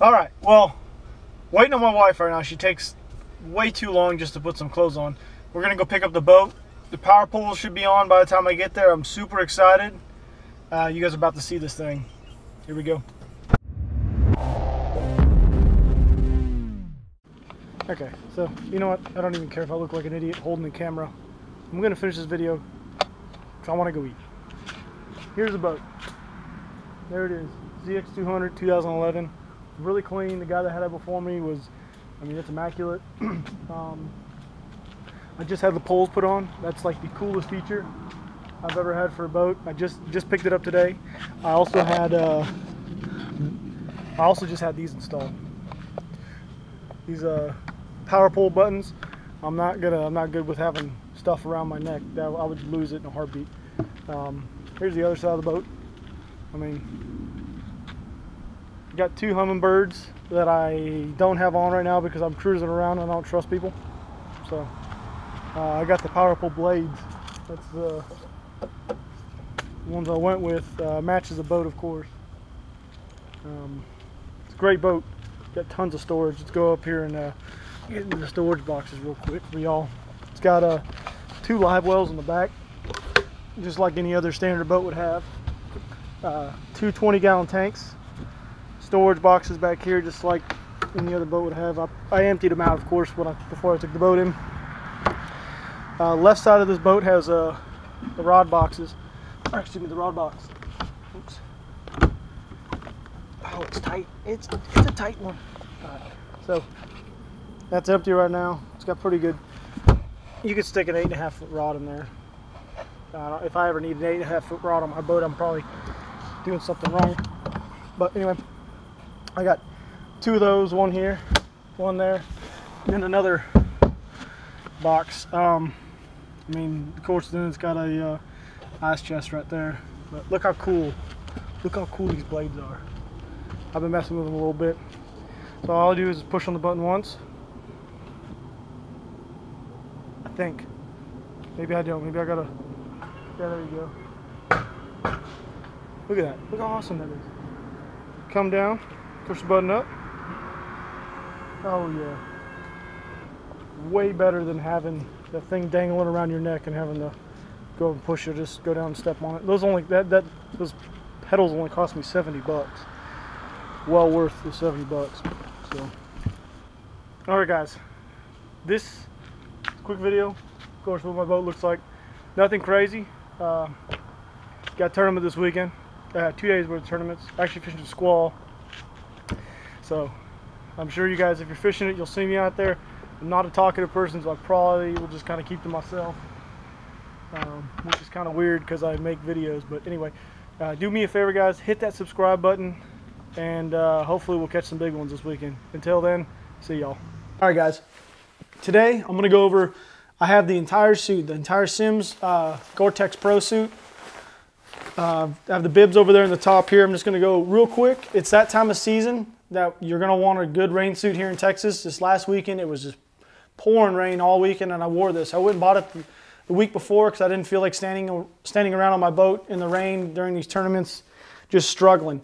All right, well, waiting on my wife right now. She takes way too long just to put some clothes on. We're gonna go pick up the boat. The power pole should be on by the time I get there. I'm super excited. Uh, you guys are about to see this thing. Here we go. Okay, so you know what? I don't even care if I look like an idiot holding the camera. I'm gonna finish this video because I want to go eat. Here's the boat. There it is, ZX200 2011. Really clean. The guy that had it before me was, I mean, it's immaculate. um, I just had the poles put on. That's like the coolest feature I've ever had for a boat. I just just picked it up today. I also had uh, I also just had these installed. These uh, power pole buttons. I'm not gonna I'm not good with having stuff around my neck. That I would lose it in a heartbeat. Um, here's the other side of the boat. I mean, got two Humminbirds that I don't have on right now because I'm cruising around and I don't trust people. So uh, I got the power pole blades. That's the ones I went with. Uh, matches the boat, of course. Um, it's a great boat. Got tons of storage. Let's go up here and uh, get into the storage boxes real quick for y'all. It's got uh, two live wells in the back, just like any other standard boat would have. Uh, two 20 gallon tanks. Storage boxes back here, just like any other boat would have. I, I emptied them out, of course, when I, before I took the boat in. Uh, left side of this boat has uh, the rod boxes. Or excuse me, the rod box. Oops. Oh, it's tight. It's it's a tight one. Alright, so that's empty right now. It's got pretty good. You could stick an eight and a half foot rod in there. Uh, if I ever need an eight and a half foot rod on my boat, I'm probably doing something wrong. But anyway, I got two of those. One here, one there, and then another box. Um, I mean, of course, then it's got a uh, ice chest right there. But look how cool, look how cool these blades are. I've been messing with them a little bit. So all I do is push on the button once. I think. Maybe I don't. Maybe I gotta. Yeah, there you go. Look at that. Look how awesome that is. Come down, push the button up. Oh yeah. Way better than having the thing dangling around your neck and having to go and push it. Just go down and step on it. Those only that that those pedals only cost me 70 bucks. Well worth the 70 bucks. So, all right, guys. This quick video, of course, what my boat looks like. Nothing crazy. Uh, got tournament this weekend. Uh, two days worth of tournaments. Actually fishing squall. So I'm sure you guys, if you're fishing it, you'll see me out there. I'm not a talkative person, so I probably will just kind of keep to myself. Um, which is kind of weird because I make videos. But anyway, uh, do me a favor, guys. Hit that subscribe button. And uh, hopefully we'll catch some big ones this weekend. Until then, see y'all. All right, guys. Today, I'm going to go over, I have the entire suit, the entire Simms uh, Gore-Tex Pro suit. Uh, I have the bibs over there in the top here. I'm just going to go real quick. It's that time of season that you're going to want a good rain suit here in Texas. This last weekend, it was just pouring rain all weekend, and I wore this. I went and bought it the, week before because I didn't feel like standing standing around on my boat in the rain during these tournaments, just struggling.